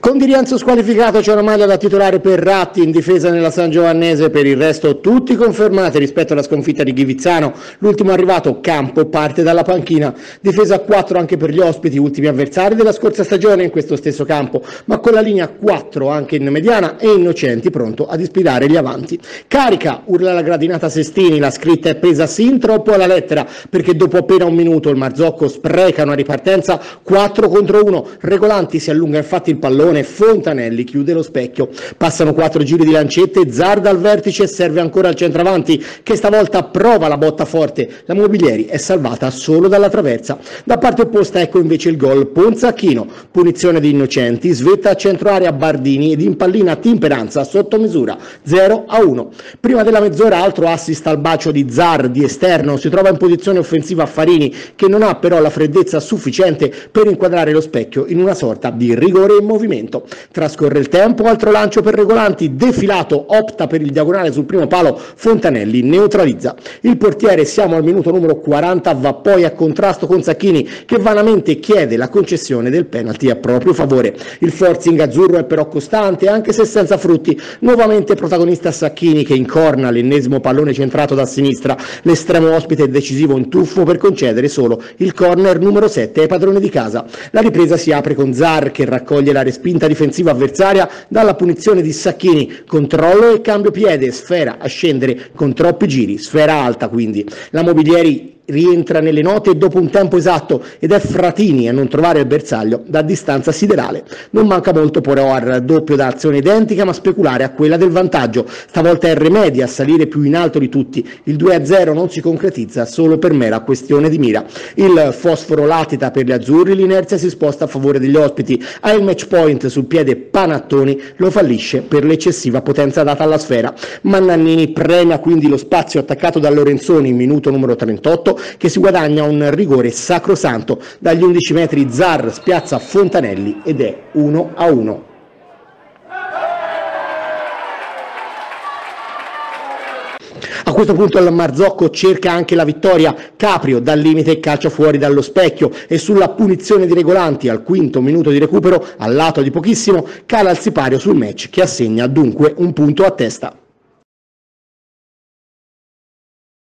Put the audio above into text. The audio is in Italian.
Con Di Rienzo squalificato c'è una maglia da titolare per Ratti in difesa nella San Giovannese, per il resto tutti confermati rispetto alla sconfitta di Ghivizzano. L'ultimo arrivato, Campo, parte dalla panchina. Difesa a 4 anche per gli ospiti, ultimi avversari della scorsa stagione in questo stesso campo, ma con la linea 4 anche in mediana e Innocenti pronto ad ispirare gli avanti. Carica, urla la gradinata Sestini, la scritta è presa sin troppo alla lettera perché dopo appena un minuto il Marzocco spreca una ripartenza 4 contro 1. Regolanti si allunga infatti il pallone pallone, Fontanelli chiude lo specchio. Passano quattro giri di lancette, Zarda al vertice serve ancora al centravanti che stavolta prova la botta forte. La Mobilieri è salvata solo dalla traversa. Da parte opposta ecco invece il gol Ponzacchino, punizione di Innocenti, svetta a centro area Bardini ed impallina Timperanza sotto misura 0 a 1. Prima della mezz'ora altro assist al bacio di Zar di esterno, si trova in posizione offensiva Farini che non ha però la freddezza sufficiente per inquadrare lo specchio in una sorta di rigore in movimento movimento. Trascorre il tempo, altro lancio per Regolanti, defilato, opta per il diagonale sul primo palo, Fontanelli neutralizza. Il portiere, siamo al minuto numero 40, va poi a contrasto con Sacchini che vanamente chiede la concessione del penalty a proprio favore. Il forcing azzurro è però costante anche se senza frutti. Nuovamente protagonista Sacchini che incorna l'ennesimo pallone centrato da sinistra. L'estremo ospite è decisivo in tuffo per concedere solo il corner numero 7 ai padroni di casa. La ripresa si apre con Zar che raccoglie la respinta spinta difensiva avversaria dalla punizione di Sacchini, controllo e cambio piede, sfera a scendere con troppi giri, sfera alta quindi. La Mobilieri rientra nelle note dopo un tempo esatto ed è Fratini a non trovare il bersaglio da distanza siderale. Non manca molto però al raddoppio da azione identica ma speculare a quella del vantaggio. Stavolta è Remedi a salire più in alto di tutti. Il 2-0 non si concretizza solo per mera questione di mira. Il fosforo latita per gli azzurri, l'inerzia si sposta a favore degli ospiti. Ha il match point sul piede Panattoni, lo fallisce per l'eccessiva potenza data alla sfera. Mannannini premia quindi lo spazio attaccato da Lorenzoni in minuto numero 38 che si guadagna un rigore sacrosanto. Dagli 11 metri Zar spiazza Fontanelli ed è 1 a 1. A questo punto il Marzocco cerca anche la vittoria, Caprio dal limite calcia fuori dallo specchio e sulla punizione di Regolanti al quinto minuto di recupero, al lato di pochissimo, cala il sipario sul match che assegna dunque un punto a testa.